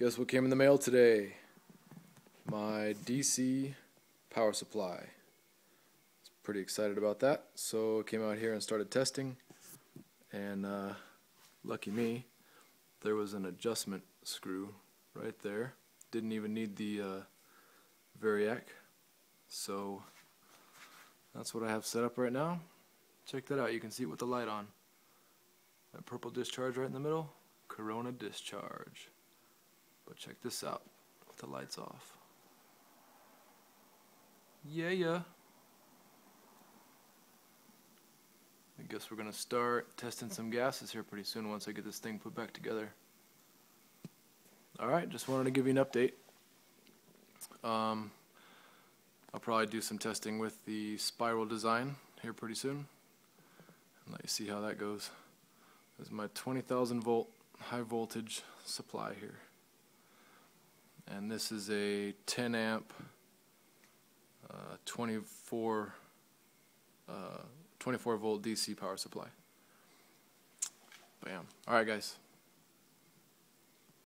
Guess what came in the mail today? My DC power supply. Was pretty excited about that. So came out here and started testing. And uh, lucky me, there was an adjustment screw right there. Didn't even need the uh, Variac. So that's what I have set up right now. Check that out. You can see it with the light on. That purple discharge right in the middle, Corona discharge. But check this out with the lights off. Yeah, yeah. I guess we're gonna start testing some gases here pretty soon once I get this thing put back together. Alright, just wanted to give you an update. Um, I'll probably do some testing with the spiral design here pretty soon. And let you see how that goes. This is my 20,000 volt high voltage supply here and this is a 10 amp uh, 24 uh, 24 volt DC power supply. Bam. Alright guys